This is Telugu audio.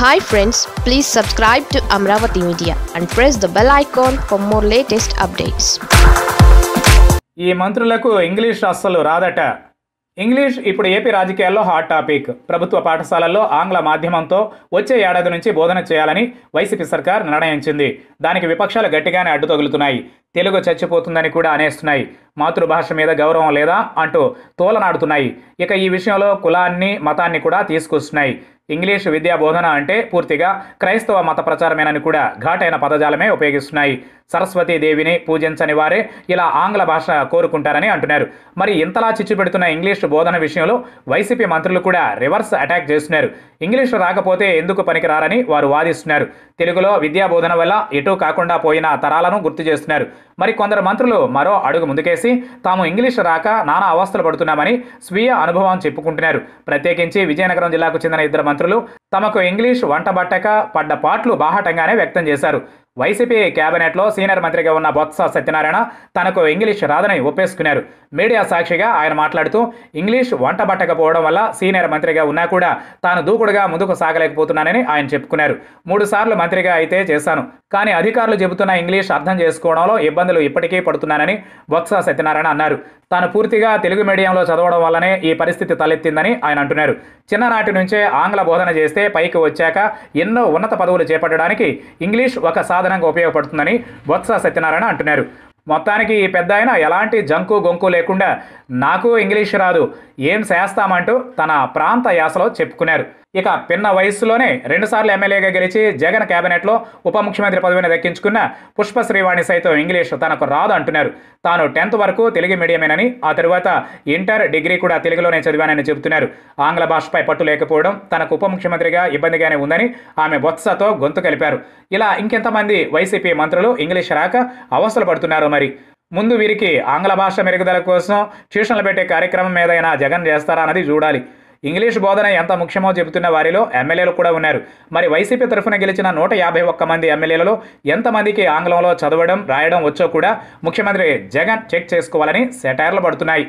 Hi friends please subscribe to Amaravati media and press the bell icon for more latest updates ఈ మంత్రులకు ఇంగ్లీష్ అస్సలు రాదట. ఇంగ్లీష్ ఇప్పుడు ఏపీ రాజకీయాల్లో హాట్ టాపిక్ ప్రభుత్వ పాఠశాలల్లో ఆంగ్ల మాధ్యమంతో వచ్చే ఏడాది నుంచి బోధన చేయాలని వైసీపీ సర్కార్ నిర్ణయించింది. దానికి విపక్షాలు గట్టిగానే అడ్డు తగులుతున్నాయి. తెలుగు చచ్చిపోతుందని కూడా అనేస్తున్నాయి. మాతృభాష మీద గౌరవం లేదా అంటూ తోలనాడుతున్నాయి. ఇక ఈ విషయంలో కులాన్ని మతాన్ని కూడా తీసుకొస్తున్నాయి. ఇంగ్లీష్ విద్యా బోధన అంటే పూర్తిగా క్రైస్తవ మత ప్రచారమేనని కూడా ఘాటైన పదజాలమే ఉపయోగిస్తున్నాయి. సరస్వతీదేవిని పూజించని వారే ఇలా ఆంగ్ల భాష కోరుకుంటారని అంటున్నారు. మరి ఇంతలా చిచ్చు పెడుతున్న ఇంగ్లీష్ బోధన విషయంలో వైసీపీ మంత్రులు కూడా రివర్స్ అటాక్ చేస్తున్నారు. ఇంగ్లీష్ రాకపోతే ఎందుకు పనికిరారని వారు వాదిస్తున్నారు. తెలుగులో విద్యా బోధన వల్ల ఎటూ కాకుండా పోయిన తరాలను గుర్తు చేస్తున్నారు. మరి కొందరు మంత్రులు మరో అడుగు ముందుకేసి తాము ఇంగ్లీష్ రాక నానా అవస్థలు పడుతున్నామని స్వీయ అనుభవం చెప్పుకుంటున్నారు. ప్రత్యేకించి విజయనగరం జిల్లాకు చెందిన ఇద్దరు మంత్రులు తమకు ఇంగ్లీష్ వంటబట్టక పడ్డ పాట్లు బాహటంగానే వ్యక్తం చేశారు. వైసీపీ కేబినెట్లో సీనియర్ మంత్రిగా ఉన్న బొత్స సత్యనారాయణ తనకు ఇంగ్లీష్ రాదని ఒప్పేసుకున్నారు. మీడియా సాక్షిగా ఆయన మాట్లాడుతూ ఇంగ్లీష్ వంట పట్టకపోవడం వల్ల సీనియర్ మంత్రిగా ఉన్నా కూడా తాను దూకుడుగా ముందుకు సాగలేకపోతున్నానని ఆయన చెప్పుకున్నారు. మూడు సార్లు మంత్రిగా అయితే చేశాను. కానీ అధికారులు చెబుతున్న ఇంగ్లీష్ అర్థం చేసుకోవడంలో ఇబ్బందులు ఇప్పటికీ పడుతున్నానని బొత్స సత్యనారాయణ అన్నారు. తాను పూర్తిగా తెలుగు మీడియంలో చదవడం వల్లనే ఈ పరిస్థితి తలెత్తిందని ఆయన అంటున్నారు. చిన్ననాటి నుంచే ఆంగ్ల బోధన చేస్తే పైకి వచ్చాక ఎన్నో ఉన్నత పదవులు చేపట్టడానికి ఇంగ్లీష్ ఒక సాధనంగా ఉపయోగపడుతుందని బొత్స సత్యనారాయణ అంటున్నారు. మొత్తానికి ఈ పెద్ద ఆయన ఎలాంటి జంకు గొంకు లేకుండా నాకు ఇంగ్లీష్ రాదు ఏం చేస్తామంటూ తన ప్రాంత యాసలో చెప్పుకున్నారు. ఇక పిన్న వయస్సులోనే రెండుసార్లు ఎమ్మెల్యేగా గెలిచి జగన్ కేబినెట్లో ఉప ముఖ్యమంత్రి పదవిని దక్కించుకున్న పుష్ప శ్రీవాణి సైతం ఇంగ్లీష్ తనకు రాదు అంటున్నారు. తాను టెన్త్ వరకు తెలుగు మీడియమేనని ఆ తరువాత ఇంటర్ డిగ్రీ కూడా తెలుగులోనే చదివానని చెబుతున్నారు. ఆంగ్ల భాషపై పట్టు లేకపోవడం తనకు ఉప ముఖ్యమంత్రిగా ఇబ్బందిగానే ఉందని ఆమె బొత్సతో గొంతు కలిపారు. ఇలా ఇంకెంతమంది వైసీపీ మంత్రులు ఇంగ్లీష్ రాక అవస్థలు పడుతున్నారు మరి ముందు వీరికి ఆంగ్ల భాష మెరుగుదల కోసం ట్యూషన్లు పెట్టే కార్యక్రమం ఏదైనా జగన్ చేస్తారా అన్నది చూడాలి. ఇంగ్లీష్ బోధన ఎంత ముఖ్యమో చెబుతున్న వారిలో ఎమ్మెల్యేలు కూడా ఉన్నారు. మరి వైసీపీ తరఫున గెలిచిన నూట యాభై ఒక్క మంది ఎమ్మెల్యేలలో ఎంతమందికి ఆంగ్లంలో చదవడం రాయడం వచ్చో కూడా ముఖ్యమంత్రి జగన్ చెక్ చేసుకోవాలని సెటైర్లు పడుతున్నాయి.